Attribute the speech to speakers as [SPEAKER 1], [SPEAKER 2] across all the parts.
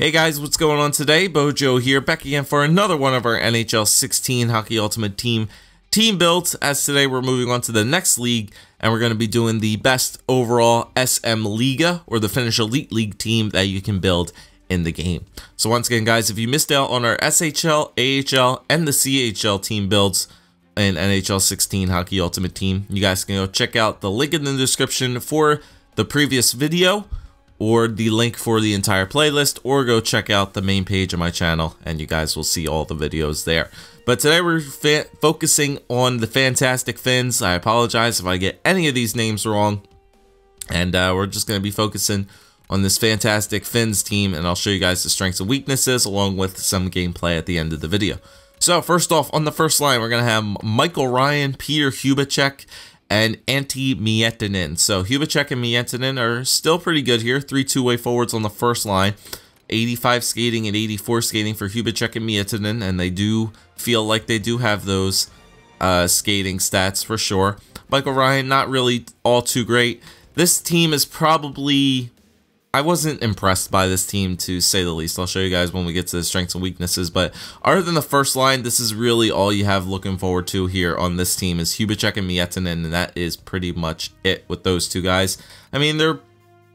[SPEAKER 1] Hey guys, what's going on today? Bojo here, back again for another one of our NHL 16 Hockey Ultimate Team team builds. As today we're moving on to the next league, and we're going to be doing the best overall SM Liiga, or the Finnish Elite League team that you can build in the game. So once again, guys, if you missed out on our SHL, AHL, and the CHL team builds in NHL 16 Hockey Ultimate Team, you guys can go check out the link in the description for the previous video or the link for the entire playlist or go check out the main page of my channel and you guys will see all the videos there. But today we're focusing on the Fantastic Finns. I apologize if I get any of these names wrong. And uh, we're just going to be focusing on this Fantastic Finns team and I'll show you guys the strengths and weaknesses along with some gameplay at the end of the video. So first off, on the first line, we're going to have Michael Ryan, Peter Hubacek, and Antti Miettinen. So Hubacek and Miettinen are still pretty good here. Three two-way forwards on the first line. 85 skating and 84 skating for Hubacek and Miettinen, and they do feel like they do have those uh, skating stats for sure. Michael Ryan, not really all too great. This team is probably I wasn't impressed by this team to say the least. I'll show you guys when we get to the strengths and weaknesses. But other than the first line, this is really all you have looking forward to here on this team is Hubacek and Miettinen, and that is pretty much it with those two guys. I mean, they're,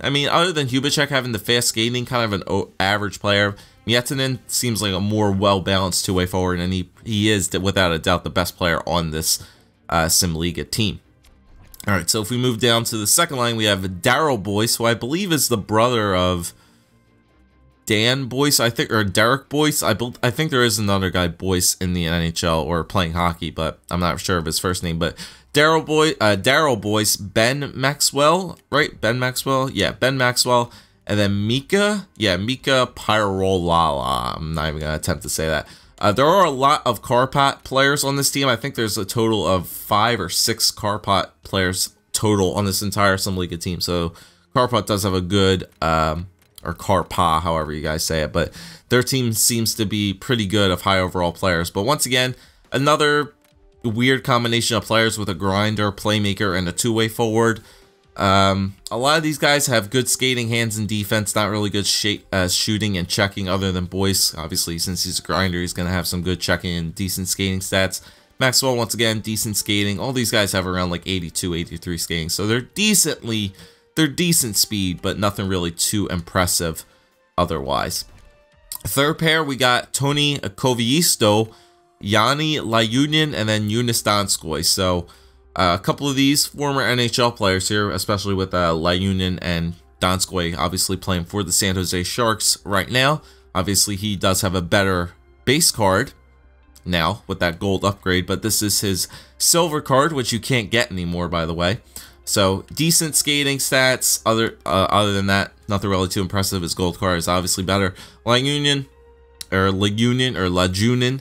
[SPEAKER 1] I mean, other than Hubacek having the fast skating, kind of an average player, Miettinen seems like a more well-balanced two-way forward, and he, he is, without a doubt, the best player on this uh, Sim Liga team. All right, so if we move down to the second line, we have Darryl Boyce, who I believe is the brother of Dan Boyce, I think, or Derek Boyce. I I think there is another guy Boyce in the NHL or playing hockey, but I'm not sure of his first name. But Darryl Boy, uh, Darryl Boyce, Ben Maxwell, right? Ben Maxwell, yeah, Ben Maxwell, and then Mika, yeah, Mika Pyrolala. I'm not even gonna attempt to say that. Uh, there are a lot of Kärpät players on this team. I think there's a total of five or six Kärpät players total on this entire Sim Liga team. So Kärpät does have a good, um, or Karpa, however you guys say it, but their team seems to be pretty good of high overall players. But once again, another weird combination of players with a grinder, playmaker, and a two-way forward. Um, a lot of these guys have good skating, hands, and defense. Not really good uh, shooting and checking other than Boyce. Obviously, since he's a grinder, he's going to have some good checking and decent skating stats. Maxwell, once again, decent skating. All these guys have around like 82, 83 skating. So they're decently, they're decent speed, but nothing really too impressive otherwise. Third pair, we got Tony Koivisto, Yanni Lyunin, and then Joonas Donskoi. So uh, a couple of these former NHL players here, especially with uh, Lyunin and Donskoi obviously playing for the San Jose Sharks right now. Obviously, he does have a better base card now with that gold upgrade, but this is his silver card, which you can't get anymore, by the way. So decent skating stats. Other uh, other than that, nothing really too impressive. His gold card is obviously better. Lyunin or Lyunin or Lajunin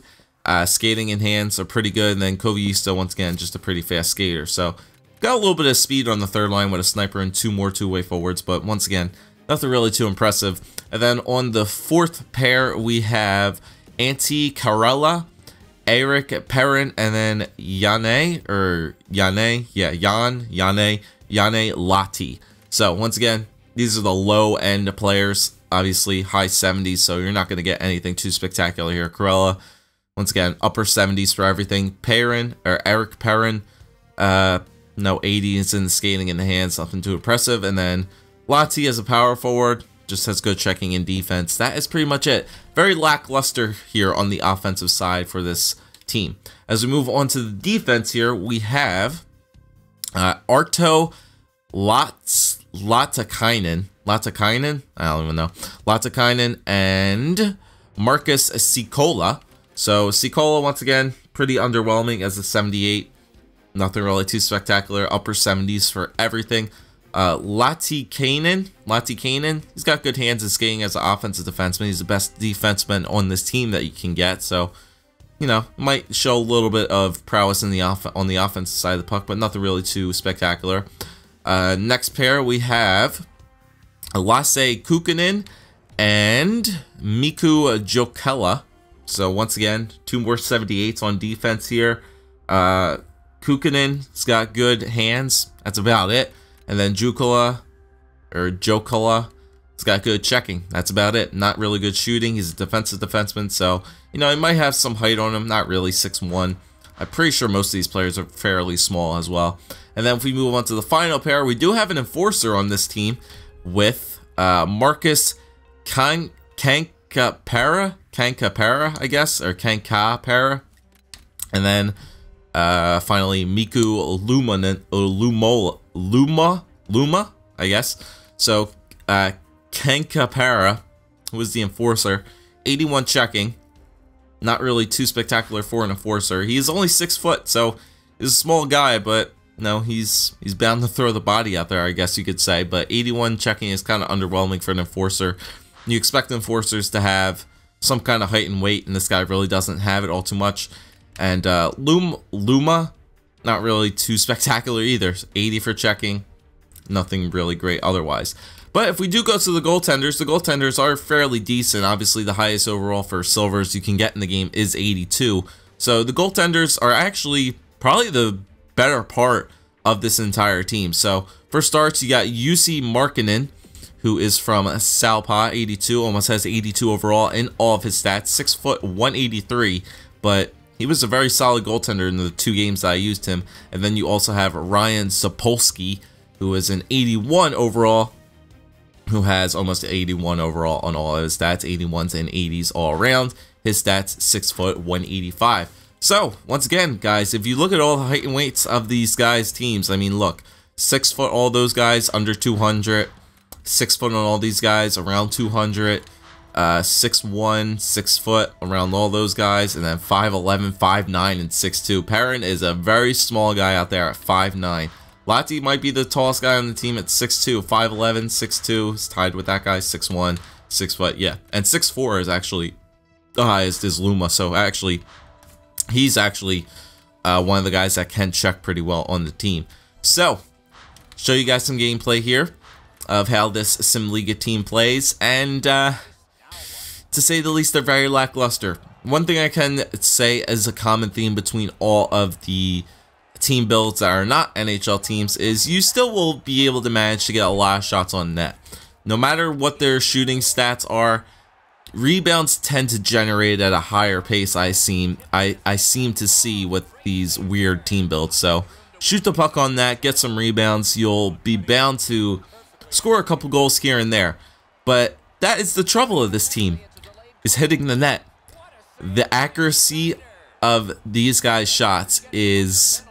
[SPEAKER 1] uh, skating and hands are pretty good, and then Koivisto, once again, just a pretty fast skater. So, got a little bit of speed on the third line with a sniper and two more two-way forwards, but once again, nothing really too impressive. And then on the fourth pair, we have Antti Karela, Eric Perrin, and then Yane, or Yane, yeah, Jan, Yane, Yane Lahti. So, once again, these are the low-end players, obviously high 70s, so you're not going to get anything too spectacular here. Karela, once again, upper 70s for everything. Perrin, or Eric Perrin, uh, no 80s in skating and the hands, nothing too impressive. And then Lahti as a power forward, just has good checking in defense. That is pretty much it. Very lackluster here on the offensive side for this team. As we move on to the defense here, we have uh, Arto Lots Latakainen. Latakainen? I don't even know. Latakainen and Marcus Sikola. So Sikola, once again, pretty underwhelming as a 78. Nothing really too spectacular. Upper 70s for everything. Uh, Lati Kanan, Lati Kanan, he's got good hands and skating as an offensive defenseman. He's the best defenseman on this team that you can get. So, you know, might show a little bit of prowess in the off on the offensive side of the puck, but nothing really too spectacular. Uh, next pair we have Lasse Kukkonen and Miku Jokela. So once again, two more 78s on defense here. Uh, Kukkonen has got good hands. That's about it. And then Jukala, or Jokala, He's got good checking. That's about it. Not really good shooting. He's a defensive defenseman, so, you know, he might have some height on him. Not really, 6'1". I'm pretty sure most of these players are fairly small as well. And then if we move on to the final pair, we do have an enforcer on this team with uh, Marcus Kan Kankapara, Kankapara, I guess, or Kankapara. And then uh, finally, Miku Luma, Luma, Luma, Luma, I guess. So, uh, Kankapara was the enforcer. 81 checking. Not really too spectacular for an enforcer. He's only six foot, so he's a small guy, but no, he's he's bound to throw the body out there, I guess you could say. But 81 checking is kind of underwhelming for an enforcer. You expect enforcers to have some kind of height and weight, and this guy really doesn't have it all too much. And uh, Lum Luma, not really too spectacular either. 80 for checking, nothing really great otherwise. But if we do go to the goaltenders, the goaltenders are fairly decent. Obviously, the highest overall for silvers you can get in the game is 82. So the goaltenders are actually probably the better part of this entire team. So for starts, you got Jussi Markkanen, who is from Salpa, 82, almost has 82 overall in all of his stats, 6 foot 183, but he was a very solid goaltender in the two games that I used him. And then you also have Ryan Zapolski, who is an 81 overall, who has almost 81 overall on all of his stats, 81s and 80s all around. His stats, 6 foot 185. So, once again, guys, if you look at all the height and weights of these guys' teams, I mean, look, 6 foot all those guys under 200, 6 foot on all these guys around 200, uh, 6'1", 6 foot around all those guys, and then 5'11", 5'9", and 6'2". Perrin is a very small guy out there at 5'9". Lahti might be the tallest guy on the team at 6'2", 5'11", 6'2", is tied with that guy, 6'1", 6 foot, yeah. And 6'4 is actually the highest is Luma, so actually, he's actually uh, one of the guys that can check pretty well on the team. So, show you guys some gameplay here of how this SimLiga team plays, and uh, to say the least, they're very lackluster. One thing I can say as a common theme between all of the team builds that are not NHL teams is you still will be able to manage to get a lot of shots on net. No matter what their shooting stats are, rebounds tend to generate at a higher pace I seem I, I seem to see with these weird team builds. So shoot the puck on that, get some rebounds, you'll be bound to score a couple goals here and there. But that is the trouble of this team, is hitting the net. The accuracy of these guys' shots is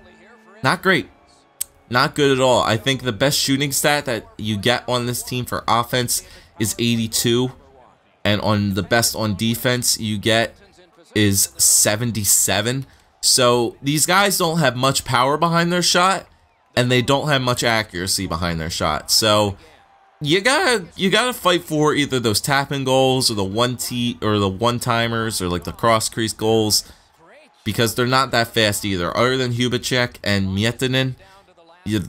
[SPEAKER 1] not great. Not good at all. I think the best shooting stat that you get on this team for offense is 82. And on the best on defense you get is 77. So these guys don't have much power behind their shot. And they don't have much accuracy behind their shot. So you gotta you gotta fight for either those tapping goals or the one t or the one timers or like the cross crease goals because they're not that fast either. Other than Hubacek and Miettinen,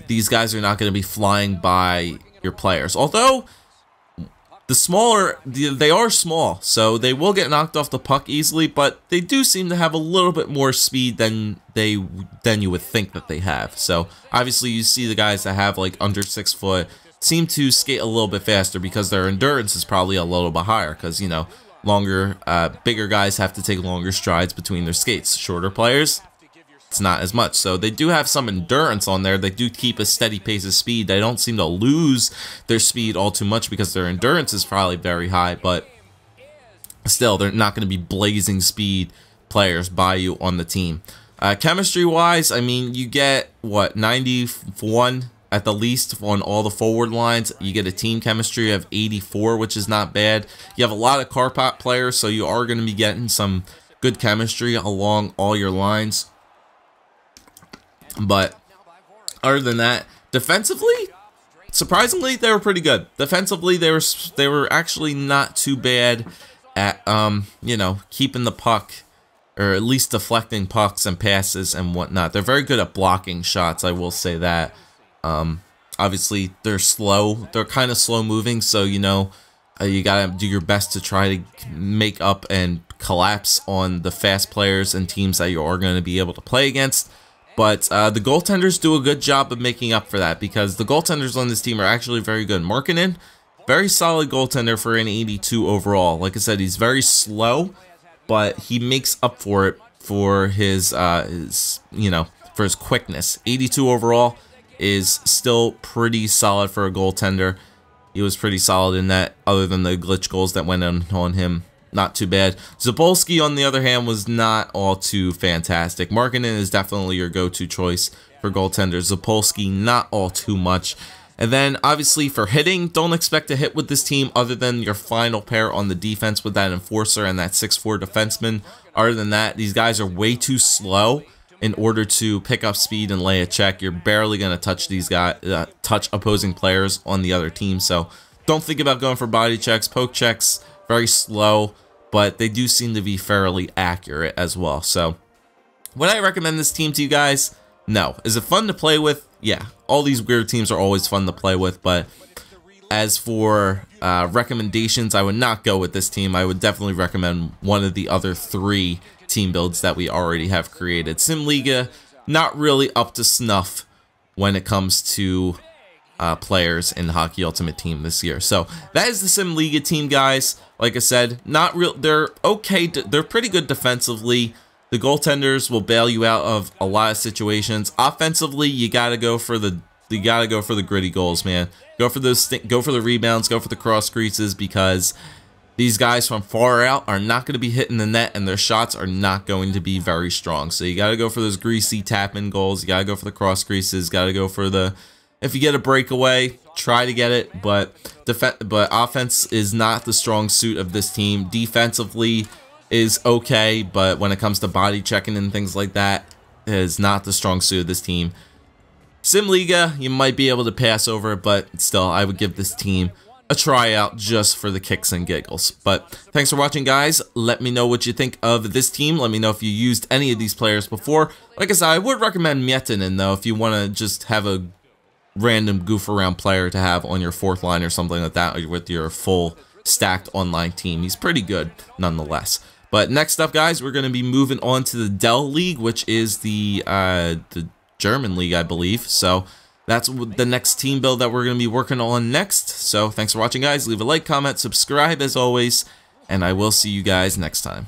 [SPEAKER 1] these guys are not going to be flying by your players. Although the smaller they are small, so they will get knocked off the puck easily, but they do seem to have a little bit more speed than they than you would think that they have. So obviously you see the guys that have like under six foot seem to skate a little bit faster because their endurance is probably a little bit higher because you know longer, uh, bigger guys have to take longer strides between their skates. Shorter players, it's not as much. So they do have some endurance on there. They do keep a steady pace of speed. They don't seem to lose their speed all too much because their endurance is probably very high, but still, they're not going to be blazing speed players by you on the team. Uh, chemistry wise, I mean, you get what 91 at the least on all the forward lines. You get a team chemistry of 84, which is not bad. You have a lot of Kärpät players, so you are going to be getting some good chemistry along all your lines. But other than that, defensively, surprisingly, they were pretty good. Defensively, they were they were actually not too bad at um, you know, keeping the puck or at least deflecting pucks and passes and whatnot. They're very good at blocking shots, I will say that. Um, obviously, they're slow. They're kind of slow moving, so you know uh, you gotta do your best to try to make up and collapse on the fast players and teams that you are going to be able to play against. But uh, the goaltenders do a good job of making up for that because the goaltenders on this team are actually very good. Markkanen, very solid goaltender for an 82 overall. Like I said, he's very slow, but he makes up for it for his, uh, his you know, for his quickness. 82 overall is still pretty solid for a goaltender. He was pretty solid in that, other than the glitch goals that went on, on him. Not too bad. Zapolski, on the other hand, was not all too fantastic. Markkanen is definitely your go-to choice for goaltenders. Zapolski, not all too much. And then, obviously, for hitting, don't expect to hit with this team other than your final pair on the defense with that enforcer and that 6'4 defenseman. Other than that, these guys are way too slow in order to pick up speed and lay a check. You're barely going to touch these guys, uh, touch opposing players on the other team. So don't think about going for body checks. Poke checks, very slow, but they do seem to be fairly accurate as well. So would I recommend this team to you guys? No. Is it fun to play with? Yeah. All these weird teams are always fun to play with, but as for uh, recommendations, I would not go with this team. I would definitely recommend one of the other three team builds that we already have created. SimLiga, not really up to snuff when it comes to uh, players in the Hockey Ultimate Team this year. So that is the SimLiga team, guys. Like I said, not real. They're okay. They're pretty good defensively. The goaltenders will bail you out of a lot of situations. Offensively, you got to go for the you got to go for the gritty goals, man. Go for those go for the rebounds, go for the cross creases because these guys from far out are not going to be hitting the net and their shots are not going to be very strong. So you got to go for those greasy tap in goals. You got to go for the cross creases, got to go for the if you get a breakaway, try to get it, but def but offense is not the strong suit of this team. Defensively, is okay, but when it comes to body checking and things like that, is not the strong suit of this team. SimLiga, you might be able to pass over, but still, I would give this team a tryout just for the kicks and giggles. But thanks for watching, guys. Let me know what you think of this team. Let me know if you used any of these players before. Like I said, I would recommend Miettinen, though, if you want to just have a random goof around player to have on your fourth line or something like that with your full stacked online team. He's pretty good nonetheless. But next up, guys, we're going to be moving on to the DEL League, which is the uh, the German league, I believe. So that's the next team build that we're going to be working on next. So thanks for watching, guys. Leave a like, comment, subscribe as always, and I will see you guys next time.